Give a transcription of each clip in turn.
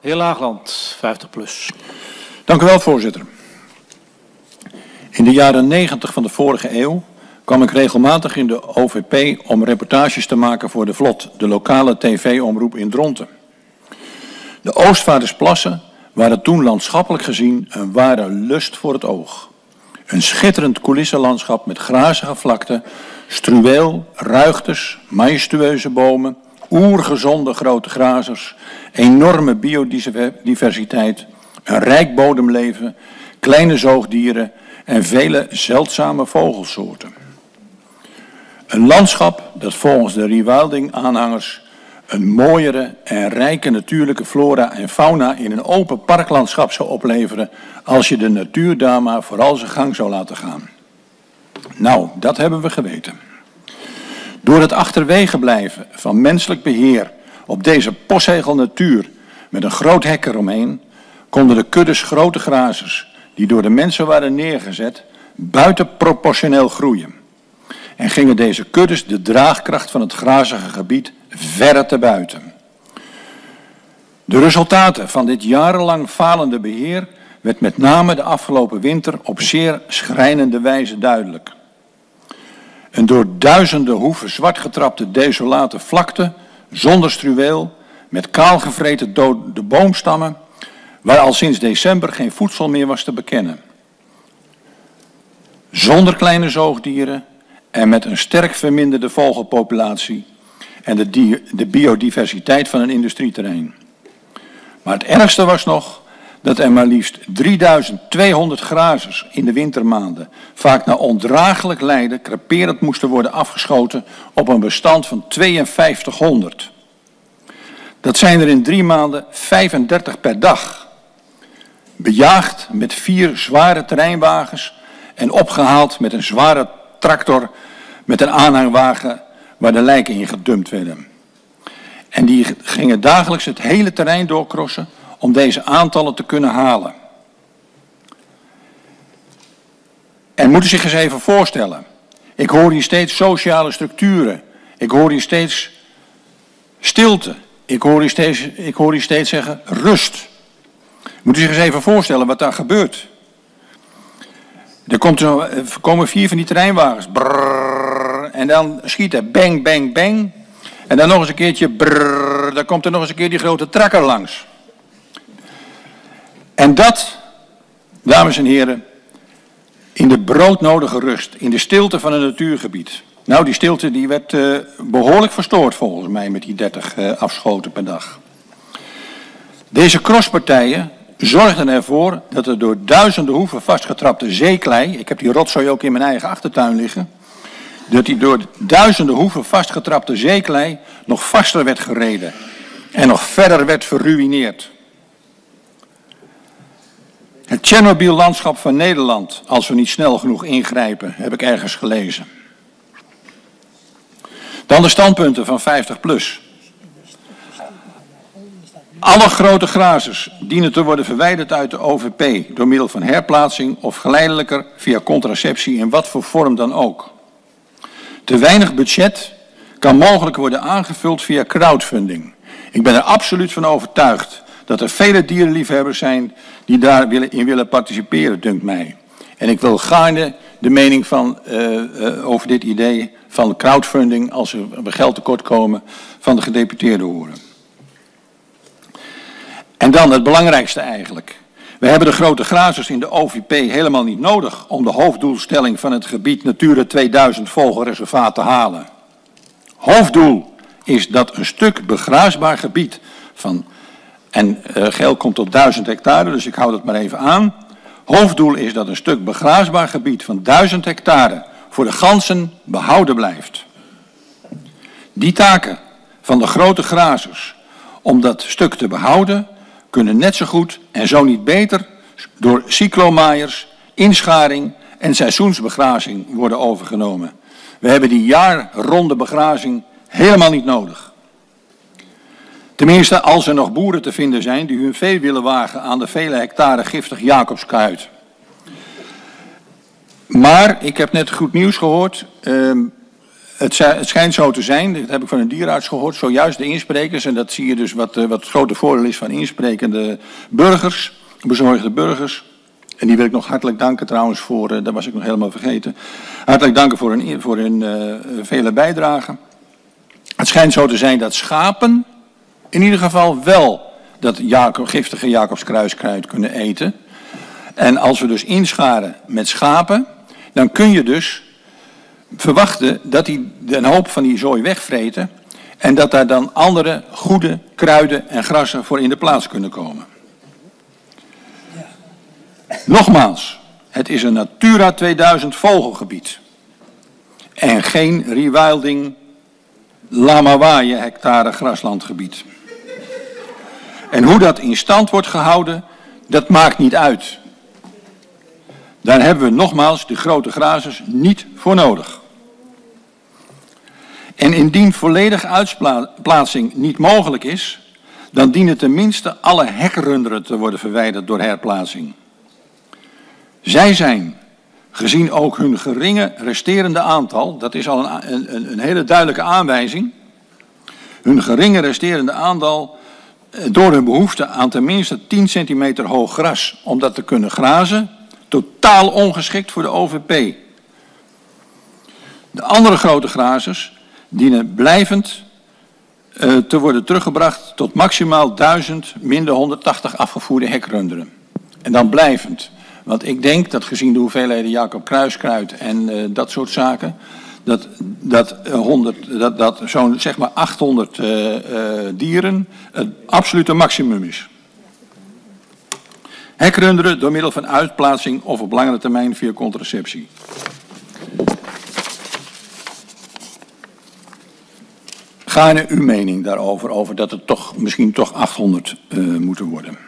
Heer Laagland, 50 plus. Dank u wel, voorzitter. In de jaren 90 van de vorige eeuw kwam ik regelmatig in de OVP om reportages te maken voor de Vlot, de lokale tv-omroep in Dronten. De Oostvaardersplassen waren toen landschappelijk gezien een ware lust voor het oog. Een schitterend coulissenlandschap met grazige vlakten, struweel, ruigtes, majestueuze bomen, oergezonde grote grazers, enorme biodiversiteit, een rijk bodemleven, kleine zoogdieren en vele zeldzame vogelsoorten. Een landschap dat volgens de rewilding-aanhangers een mooiere en rijke natuurlijke flora en fauna in een open parklandschap zou opleveren als je de natuur daar maar vooral zijn gang zou laten gaan. Nou, dat hebben we geweten. Door het achterwege blijven van menselijk beheer op deze postzegel natuur met een groot hek eromheen, konden de kuddes grote grazers, die door de mensen waren neergezet, buitenproportioneel groeien. En gingen deze kuddes de draagkracht van het grazige gebied verre te buiten. De resultaten van dit jarenlang falende beheer werd met name de afgelopen winter op zeer schrijnende wijze duidelijk. Door duizenden hoeven zwartgetrapte desolate vlakte, zonder struweel, met kaalgevreten dode boomstammen, waar al sinds december geen voedsel meer was te bekennen. Zonder kleine zoogdieren en met een sterk verminderde vogelpopulatie en de, de biodiversiteit van een industrieterrein. Maar het ergste was nog dat er maar liefst 3200 grazers in de wintermaanden vaak na ondraaglijk lijden creperend moesten worden afgeschoten op een bestand van 5200. Dat zijn er in drie maanden 35 per dag. Bejaagd met vier zware terreinwagens en opgehaald met een zware tractor met een aanhangwagen waar de lijken in gedumpt werden. En die gingen dagelijks het hele terrein doorkrossen om deze aantallen te kunnen halen. En moeten zich eens even voorstellen. Ik hoor hier steeds sociale structuren. Ik hoor hier steeds stilte. Ik hoor hier steeds, ik hoor hier steeds zeggen rust. Moet u zich eens even voorstellen wat daar gebeurt. Er, komt komen vier van die terreinwagens. En dan schiet er bang, bang, bang. En dan nog eens een keertje brrr, dan komt er nog eens een keer die grote trakker langs. En dat, dames en heren, in de broodnodige rust, in de stilte van een natuurgebied. Nou, die stilte die werd uh, behoorlijk verstoord volgens mij met die 30 uh, eh, afschoten per dag. Deze crosspartijen zorgden ervoor dat er door duizenden hoeven vastgetrapte zeeklei, ik heb die rotzooi ook in mijn eigen achtertuin liggen, dat die door duizenden hoeven vastgetrapte zeeklei nog vaster werd gereden en nog verder werd verruineerd. Het Tsjernobyl-landschap van Nederland, als we niet snel genoeg ingrijpen, heb ik ergens gelezen. Dan de standpunten van 50 plus. Alle grote grazers dienen te worden verwijderd uit de OVP door middel van herplaatsing of geleidelijker via contraceptie in wat voor vorm dan ook. Te weinig budget kan mogelijk worden aangevuld via crowdfunding. Ik ben er absoluut van overtuigd dat er vele dierenliefhebbers zijn die daarin willen, willen participeren, dunkt mij. En ik wil gaarne de mening van, uh, uh, over dit idee van crowdfunding, als er geld tekort komen, van de gedeputeerden horen. En dan het belangrijkste eigenlijk. We hebben de grote grazers in de OVP helemaal niet nodig om de hoofddoelstelling van het gebied Natura 2000 vogelreservaat te halen. Hoofddoel is dat een stuk begraasbaar gebied van, en uh, geld komt tot 1000 hectare, dus ik hou dat maar even aan. Hoofddoel is dat een stuk begraasbaar gebied van 1000 hectare voor de ganzen behouden blijft. Die taken van de grote grazers om dat stuk te behouden kunnen net zo goed en zo niet beter door cyclomaaiers, inscharing en seizoensbegrazing worden overgenomen. We hebben die jaarronde begrazing helemaal niet nodig. Tenminste, als er nog boeren te vinden zijn die hun vee willen wagen aan de vele hectare giftig Jacobskuit. Maar ik heb net goed nieuws gehoord. Uh, het, het, schijnt zo te zijn, dat heb ik van een dierenarts gehoord, zojuist de insprekers, en dat zie je dus wat, wat het grote voordeel is van insprekende burgers, bezorgde burgers. En die wil ik nog hartelijk danken trouwens voor, uh, dat was ik nog helemaal vergeten, hartelijk danken voor hun, voor hun uh, vele bijdragen. Het schijnt zo te zijn dat schapen in ieder geval wel dat Jacob, giftige Jacobskruiskruid kunnen eten. En als we dus inscharen met schapen, dan kun je dus verwachten dat die een hoop van die zooi wegvreten en dat daar dan andere goede kruiden en grassen voor in de plaats kunnen komen. Nogmaals, het is een Natura 2000 vogelgebied en geen rewilding Lamawaaie hectare graslandgebied. En hoe dat in stand wordt gehouden, dat maakt niet uit. Daar hebben we nogmaals de grote grazers niet voor nodig. En indien volledige uitplaatsing niet mogelijk is, dan dienen tenminste alle hekrunderen te worden verwijderd door herplaatsing. Zij zijn, gezien ook hun geringe resterende aantal, dat is al een, een, een hele duidelijke aanwijzing, hun geringe resterende aantal door hun behoefte aan tenminste 10 centimeter hoog gras om dat te kunnen grazen, totaal ongeschikt voor de OVP. De andere grote grazers dienen blijvend uh, te worden teruggebracht tot maximaal 1000 minder 180 afgevoerde hekrunderen. En dan blijvend. Want ik denk dat gezien de hoeveelheden Jacob Kruiskruid en uh, dat soort zaken, dat, dat, 100, dat, dat zo'n zeg maar 800 uh, dieren het absolute maximum is. Hekrunderen door middel van uitplaatsing of op langere termijn via contraceptie. Gaarne uw mening daarover, over dat het toch misschien toch 800 uh, moeten worden.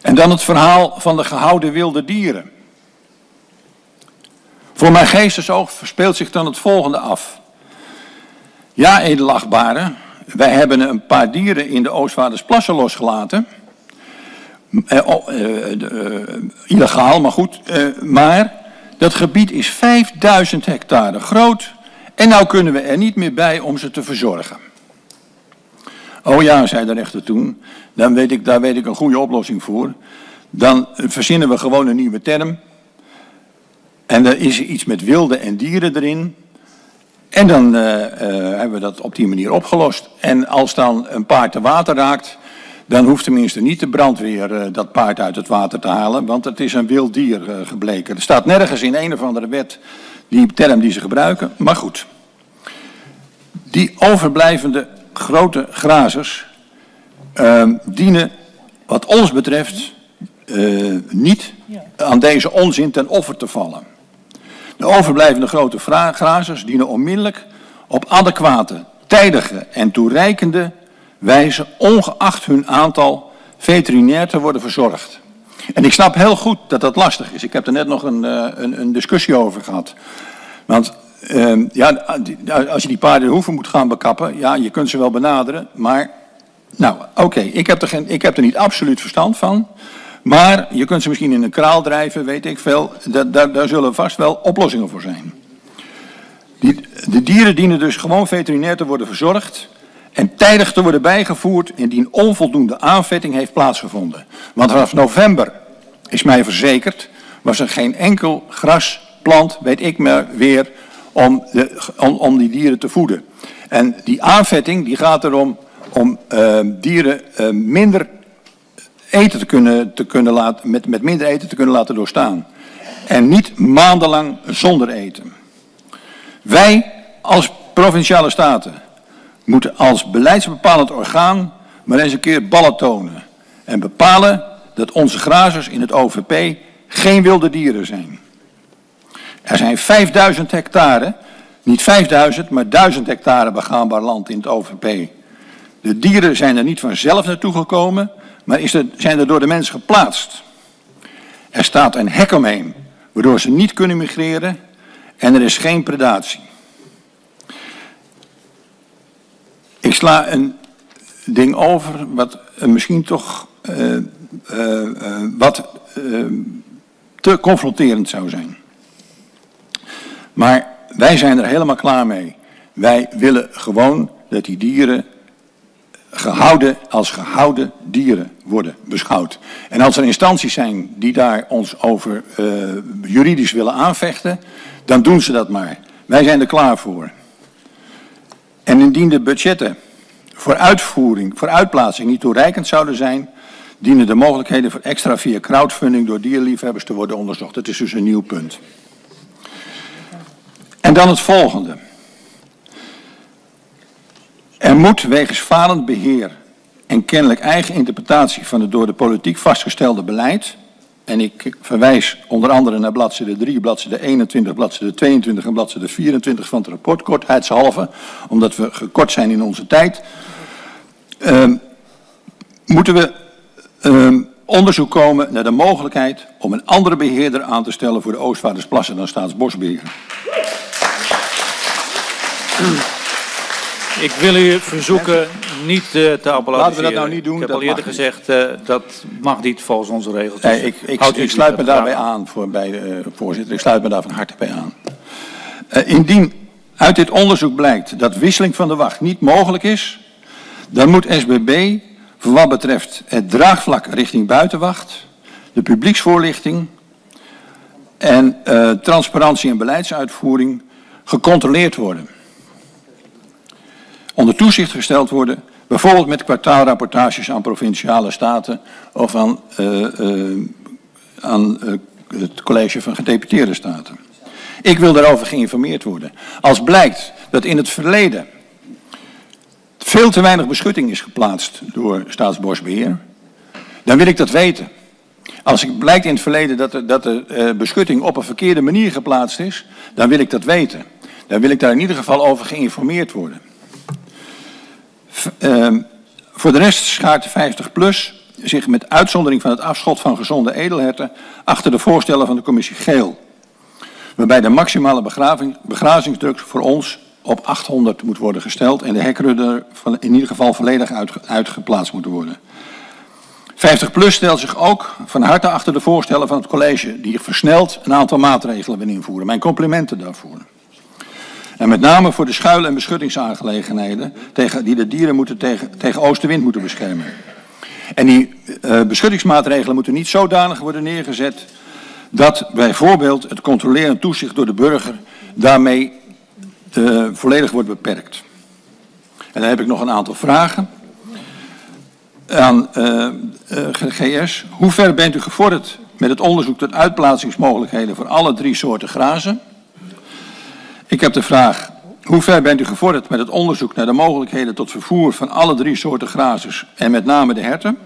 En dan het verhaal van de gehouden wilde dieren. Voor mijn geestesoog verspeelt zich dan het volgende af. Ja, edelachtbare, wij hebben een paar dieren in de Oostvaardersplassen losgelaten. Eh, oh, eh, eh, illegaal, maar goed. Eh, maar dat gebied is 5000 hectare groot. En nou kunnen we er niet meer bij om ze te verzorgen. Oh ja, zei de rechter toen. Dan weet ik, daar weet ik een goede oplossing voor. Dan verzinnen we gewoon een nieuwe term. En er is iets met wilde en dieren erin. En dan uh, uh, hebben we dat op die manier opgelost. En als dan een paard te water raakt, dan hoeft tenminste niet de brandweer uh, dat paard uit het water te halen, want het is een wild dier gebleken. Er staat nergens in een of andere wet die term die ze gebruiken, maar goed. Die overblijvende grote grazers dienen, wat ons betreft, niet aan deze onzin ten offer te vallen. De overblijvende grote grazers dienen onmiddellijk op adequate, tijdige en toereikende wijze, ongeacht hun aantal, veterinair te worden verzorgd. En ik snap heel goed dat dat lastig is. Ik heb er net nog een, eh, een, een discussie over gehad. Want uh, ja, als je die paarden de hoeven moet gaan bekappen, ja, je kunt ze wel benaderen, maar nou, oké, ik, heb er ik heb er niet absoluut verstand van. Maar je kunt ze misschien in een kraal drijven, weet ik veel. Daar, daar zullen vast wel oplossingen voor zijn. Die, de dieren dienen dus gewoon veterinair te worden verzorgd en tijdig te worden bijgevoerd indien onvoldoende aanvetting heeft plaatsgevonden. Want vanaf november is mij verzekerd, was er geen enkel grasplant, weet ik maar weer, om, de, om, die dieren te voeden. En die aanvetting die gaat erom om uh, dieren uh, minder eten te kunnen, te kunnen laten, met, met minder eten te kunnen laten doorstaan. En niet maandenlang zonder eten. Wij als provinciale staten moeten als beleidsbepalend orgaan maar eens een keer ballen tonen. En bepalen dat onze grazers in het OVP geen wilde dieren zijn. Er zijn 5000 hectare, niet 5000, maar 1000 hectare begaanbaar land in het OVP. De dieren zijn er niet vanzelf naartoe gekomen, maar is er, zijn er door de mens geplaatst. Er staat een hek omheen, waardoor ze niet kunnen migreren en er is geen predatie. Ik sla een ding over wat misschien toch uh, uh, wat te confronterend zou zijn. Maar wij zijn er helemaal klaar mee. Wij willen gewoon dat die dieren gehouden als gehouden dieren worden beschouwd. En als er instanties zijn die daar ons over uh, juridisch willen aanvechten, dan doen ze dat maar. Wij zijn er klaar voor. En indien de budgetten voor uitvoering, voor uitplaatsing niet toereikend zouden zijn, dienen de mogelijkheden voor extra via crowdfunding door dierliefhebbers te worden onderzocht. Dat is dus een nieuw punt. En dan het volgende. Er moet wegens falend beheer en kennelijk eigen interpretatie van het door de politiek vastgestelde beleid, en ik verwijs onder andere naar bladzijde 3, bladzijde 21, bladzijde 22 en bladzijde 24 van het rapport, kortheidshalve, omdat we gekort zijn in onze tijd, uh, moeten we uh, onderzoek komen naar de mogelijkheid om een andere beheerder aan te stellen voor de Oostvaardersplassen dan Staatsbosbeheer. Ik wil u verzoeken niet uh, te applaudisseren. Laten we dat nou niet doen. Ik heb dat al eerder gezegd, uh, dat mag niet volgens onze regels. Dus nee, ik, ik, ik sluit me daarbij aan, voor, bij de uh, voorzitter. Ik sluit me daar van harte bij aan. indien uit dit onderzoek blijkt dat wisseling van de wacht niet mogelijk is, dan moet SBB voor wat betreft het draagvlak richting buitenwacht, de publieksvoorlichting en transparantie en beleidsuitvoering gecontroleerd worden onder toezicht gesteld worden, bijvoorbeeld met kwartaalrapportages aan provinciale staten of aan, uh, uh, aan uh, het college van gedeputeerde staten. Ik wil daarover geïnformeerd worden. Als blijkt dat in het verleden veel te weinig beschutting is geplaatst door Staatsbosbeheer, dan wil ik dat weten. Als het blijkt in het verleden dat de, dat de beschutting op een verkeerde manier geplaatst is, dan wil ik dat weten. Dan wil ik daar in ieder geval over geïnformeerd worden. Uh, voor de rest schaart 50 plus zich met uitzondering van het afschot van gezonde edelherten achter de voorstellen van de commissie Geel. Waarbij de maximale begrazingsdruk voor ons op 800 moet worden gesteld en de hekrudder in ieder geval volledig uit, uitgeplaatst moet worden. 50 plus stelt zich ook van harte achter de voorstellen van het college die versneld een aantal maatregelen willen invoeren. Mijn complimenten daarvoor. En met name voor de schuil- en beschuttingsaangelegenheden tegen, die de dieren moeten tegen, tegen oostenwind moeten beschermen. En die uh, beschuttingsmaatregelen moeten niet zodanig worden neergezet dat bijvoorbeeld het controlerend toezicht door de burger daarmee uh, volledig wordt beperkt. En dan heb ik nog een aantal vragen aan uh, GS. Hoe ver bent u gevorderd met het onderzoek tot uitplaatsingsmogelijkheden voor alle drie soorten grazen? Ik heb de vraag, hoe ver bent u gevorderd met het onderzoek naar de mogelijkheden tot vervoer van alle drie soorten grazers en met name de herten?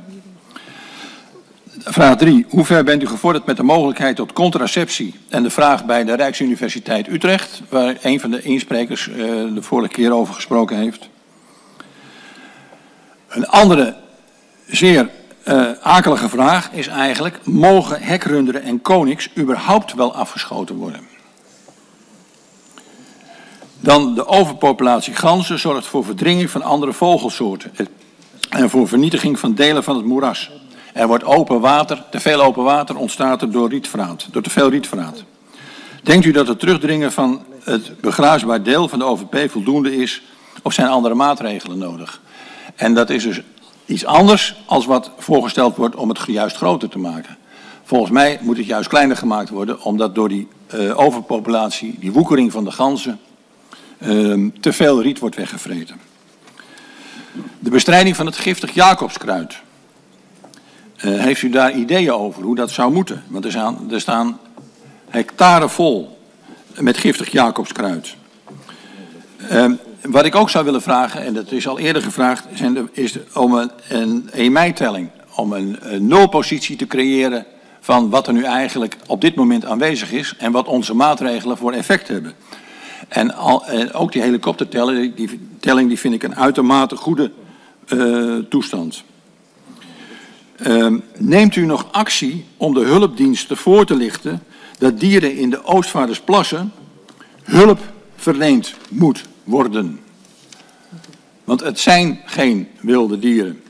Vraag 3. Hoe ver bent u gevorderd met de mogelijkheid tot contraceptie en de vraag bij de Rijksuniversiteit Utrecht, waar een van de insprekers uh, de vorige keer over gesproken heeft? Een andere zeer uh, akelige vraag is eigenlijk, mogen hekrunderen en konings überhaupt wel afgeschoten worden? Dan de overpopulatie ganzen zorgt voor verdringing van andere vogelsoorten en voor vernietiging van delen van het moeras. Er wordt open water, te veel open water ontstaat er door rietvraat, door te veel rietvraat. Denkt u dat het terugdringen van het begraasbaar deel van de OVP voldoende is of zijn andere maatregelen nodig? En dat is dus iets anders als wat voorgesteld wordt om het juist groter te maken. Volgens mij moet het juist kleiner gemaakt worden, omdat door die uh, overpopulatie, die woekering van de ganzen, uh, te veel riet wordt weggevreten. De bestrijding van het giftig Jacobskruid. Uh, heeft u daar ideeën over hoe dat zou moeten? Want er staan, er staan hectare vol met giftig Jacobskruid. Uh, wat ik ook zou willen vragen, en dat is al eerder gevraagd, is om een, een EMI-telling. Om een nulpositie te creëren van wat er nu eigenlijk op dit moment aanwezig is en wat onze maatregelen voor effect hebben. En, ook die helikoptertelling, die, telling, die vind ik een uitermate goede uh, toestand. Uh, neemt u nog actie om de hulpdiensten voor te lichten dat dieren in de Oostvaardersplassen hulp verleend moet worden? Want het zijn geen wilde dieren.